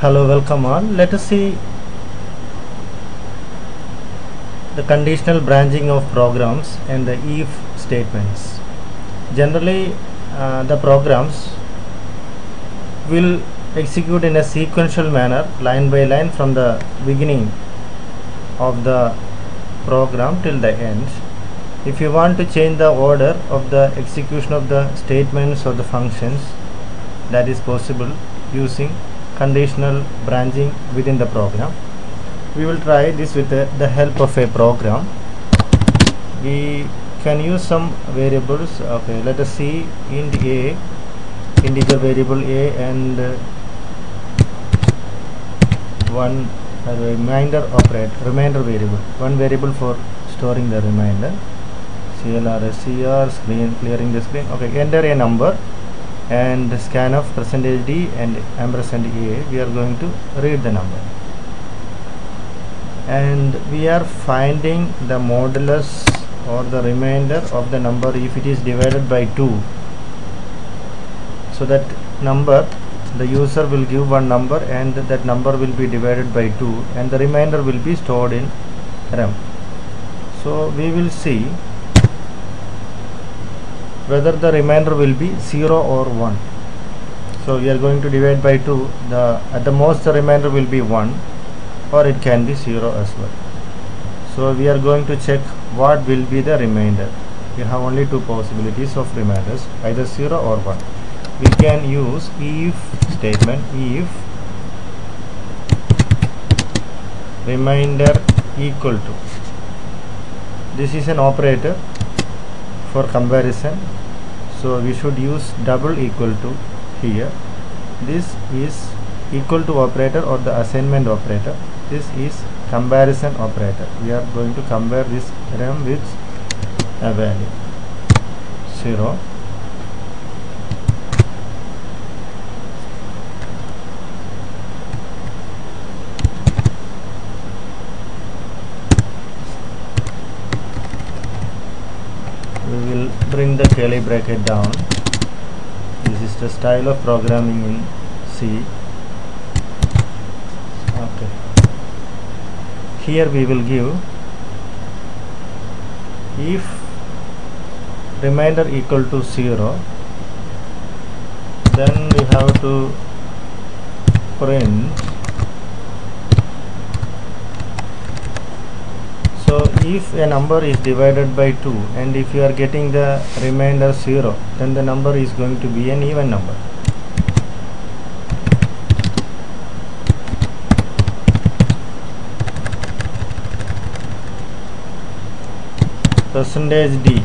hello welcome all. Let us see the conditional branching of programs and the if statements. Generally uh, the programs will execute in a sequential manner line by line from the beginning of the program till the end. If you want to change the order of the execution of the statements or the functions that is possible using conditional branching within the program. We will try this with the, the help of a program. We can use some variables. Okay let us see. Int a integer variable a and uh, one uh, reminder operator remainder variable. One variable for storing the remainder. Clrscr screen clearing the screen. Okay enter a number and the scanf percentage d and ampersand a we are going to read the number. And we are finding the modulus or the remainder of the number if it is divided by 2 so that number the user will give one number and that number will be divided by 2 and the remainder will be stored in rem. So we will see whether the remainder will be 0 or 1 so we are going to divide by 2 the at the most the remainder will be 1 or it can be 0 as well. So we are going to check what will be the remainder. We have only two possibilities of remainders either 0 or 1 we can use if statement if remainder equal to. This is an operator for comparison so we should use double equal to here. This is equal to operator or the assignment operator. This is comparison operator. We are going to compare this rem with a value. 0 we bring the curly bracket down. This is the style of programming in C. Okay. Here we will give if remainder equal to 0 then we have to print so if a number is divided by 2 and if you are getting the remainder 0 then the number is going to be an even number. Percentage d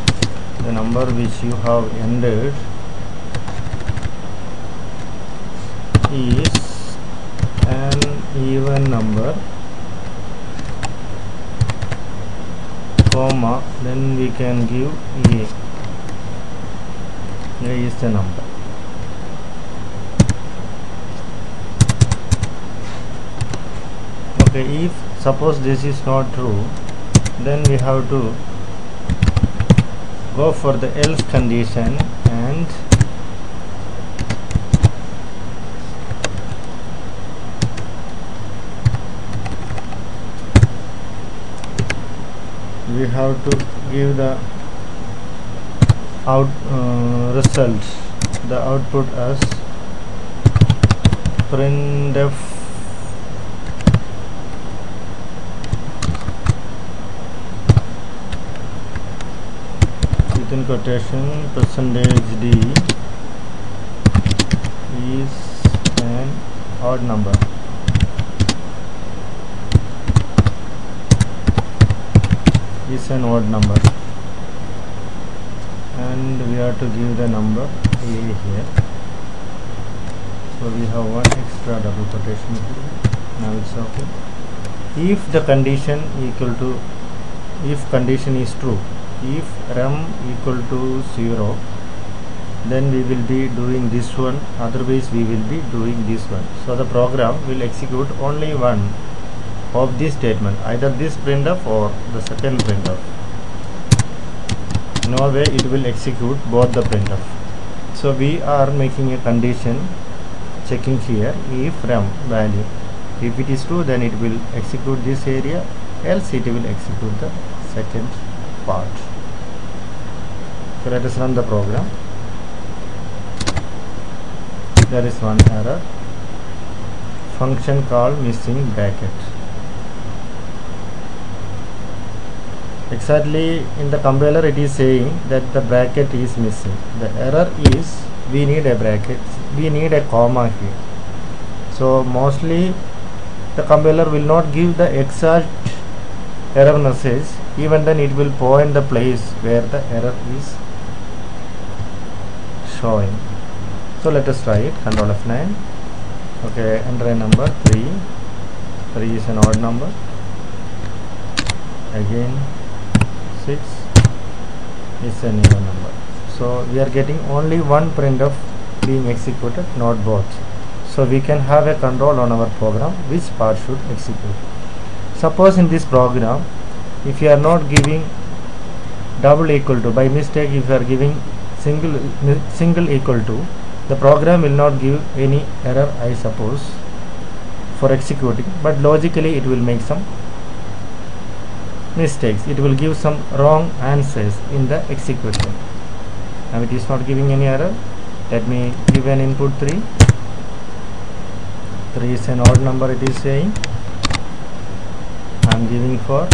the number which you have entered is an even number comma then we can give a. A is the number. Okay if suppose this is not true then we have to go for the else condition and we have to give the out uh, result the output as printf within quotation percentage d is an odd number is an odd number. And we have to give the number a here. So we have one extra double quotation here. Now it's okay. If the condition equal to if condition is true if rem equal to 0 then we will be doing this one. Otherwise we will be doing this one. So the program will execute only one of this statement either this printf or the second printf no way it will execute both the printf so we are making a condition checking here if rem value if it is true then it will execute this area else it will execute the second part. So let us run the program. There is one error. Function call missing bracket exactly in the compiler it is saying that the bracket is missing. The error is we need a bracket we need a comma here. So mostly the compiler will not give the exact error message even then it will point the place where the error is showing. So let us try it. Control F9 okay enter a number 3 3 is an odd number. Again 6 is an even number. So we are getting only one printf being executed not both. So we can have a control on our program which part should execute. Suppose in this program if you are not giving double equal to by mistake if you are giving single single equal to the program will not give any error I suppose for executing but logically it will make some mistakes it will give some wrong answers in the execution. Now it is not giving any error. Let me give an input 3 3 is an odd number it is saying. I am giving 4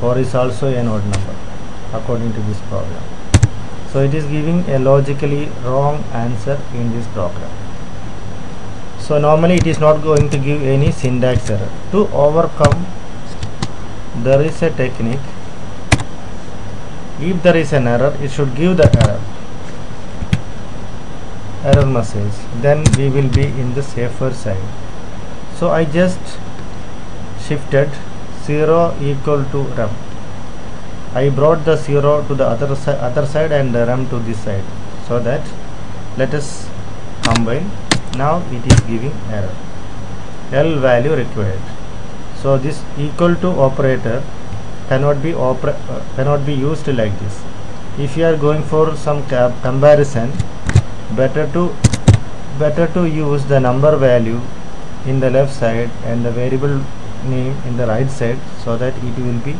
4 is also an odd number according to this program. So it is giving a logically wrong answer in this program. So normally it is not going to give any syntax error. To overcome there is a technique. If there is an error it should give the error. Error message. Then we will be in the safer side. So I just shifted 0 equal to rem. I brought the 0 to the other, si other side and the rem to this side. So that let us combine. Now it is giving error. L value required so this equal to operator cannot be cannot be used like this. If you are going for some comparison better to better to use the number value in the left side and the variable name in the right side so that it will be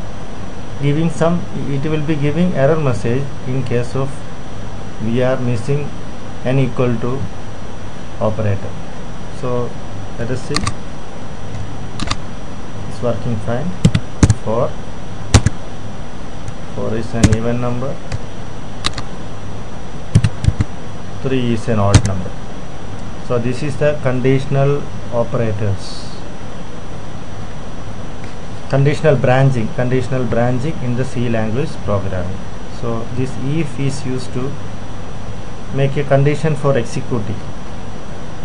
giving some it will be giving error message in case of we are missing n equal to operator. So let us see working fine 4 4 is an even number. 3 is an odd number. So this is the conditional operators. Conditional branching conditional branching in the C language programming so this if is used to make a condition for executing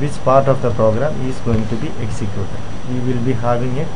which part of the program is going to be executed. We will be having a